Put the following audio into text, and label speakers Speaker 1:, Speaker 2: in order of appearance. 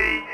Speaker 1: Hey.